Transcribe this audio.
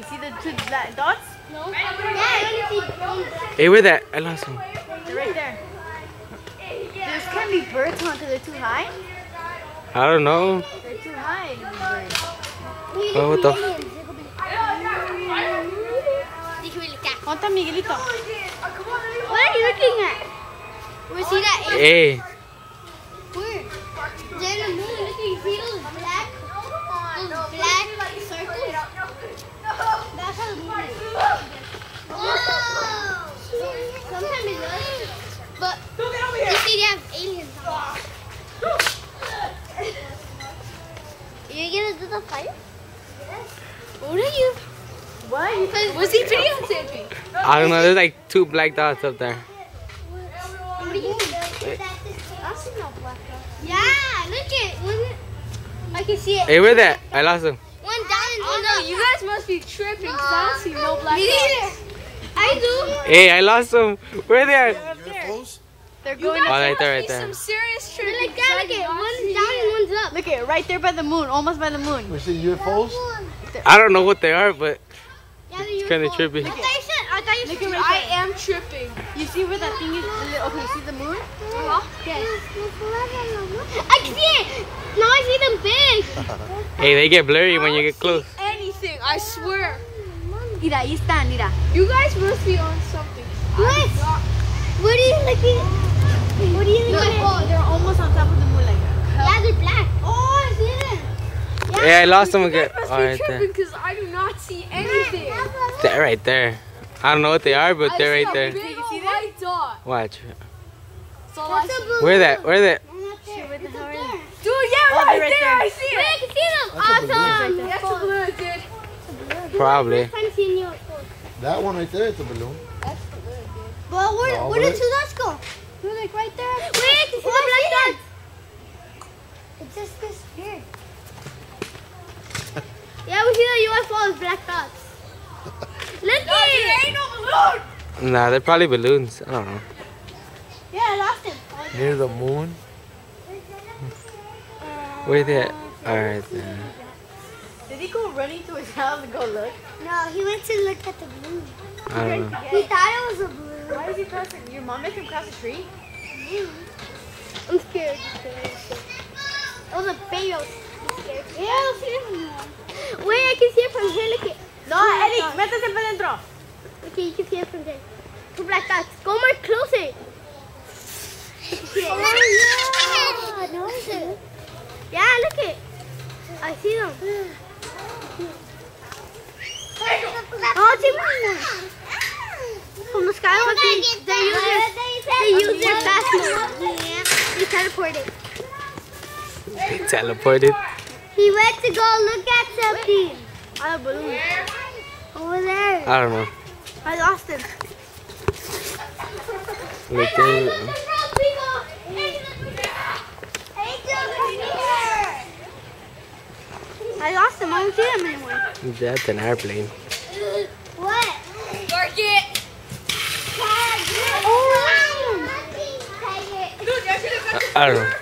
You see the two black dots? No. Yeah, I only see one. Hey, where that? I lost him. They're right there. There's can't be birds huh? 'cause they're too high. I don't know. They're too high. Oh, what the? They can be like that. ¿Dónde está Miguelito? What are you looking at? Where's he that? Hey, Where? They're in the moon. Look, you see those black, those black circles? That's how the moon is. Whoa! Sometimes it does, but you see they have aliens on it. You gonna do the fire? What are you? What? You Cause was he videotaping? I don't know. There's like two black dots up there. What are you? I see no black dots. Yeah, look it. I can see it. Hey, where that? I lost him. One down and one oh, up. You guys must be tripping because I don't see no black Me neither. I do. Hey, I lost him. Where they at? They're going Oh, right there, right there. Some serious They're like that. Look it. One's down and one's up. Look at it, right there by the moon, almost by the moon. We see UFOs? I don't know what they are, but Yeah, it's kind of UFO. trippy. I thought you said. I thought you said. at right there. am tripping. You see where that thing is? Okay, you see the moon? Uh-huh. Yes. I can see it. Now I see them big. Hey, they get blurry when you get close. Anything, I swear. Mira, ahí están, mira. You guys must be on something. What? What are you looking? What are you They're, looking oh, they're almost on top of the moon like uh, Yeah, they're black. Oh, I see them. Hey, I lost him again. Must Oh, be right tripping there. because I do not see anything. They're right there. I don't know what they are, but they're right I see a there. big You see old white dot. Watch. That's all I That's see. a balloon. Where that? Where that? I'm not sure. Where the hell are they? Dude, yeah, Oh, right, right there. there. I see Wait, I can see them. Awesome. That's a balloon, dude. Probably. First time seeing UFOs. That one right there is a balloon. that's But where, No, where but did it- two dots go? They're like right there. Wait, I can see the black dots. It just disappeared. yeah, we see the UFO UFOs, black dots. Look it. Ain't no balloon. Nah, they're probably balloons. I don't know. Yeah, I lost him. Oh, Near the moon. Where they at? Alright then. Did he go running to his house and go look? No, he went to look at the balloon. I don't know. He uh. thought it was a balloon. Why is he crossing? Your mom made him cross the street? I'm scared. It was a baby. I'm scared. Yeah, I see it from here. Wait, I can see it from here. Look it. No, oh Eric, métese para adentro. Okay, you can see it from there. Two black dots. Go more closer. Oh, yeah. No, I see it. Yeah, look it. I see them. Oh, see From the sky, look, they, they use their, they use their fast Yeah, they teleported. They teleported. He went to go look at something. On a balloon. Over there. I don't know. I lost him. Look there. I lost him. I don't see him anymore. That's an airplane. What? Work it. Oh, Dude, I I, I don't know.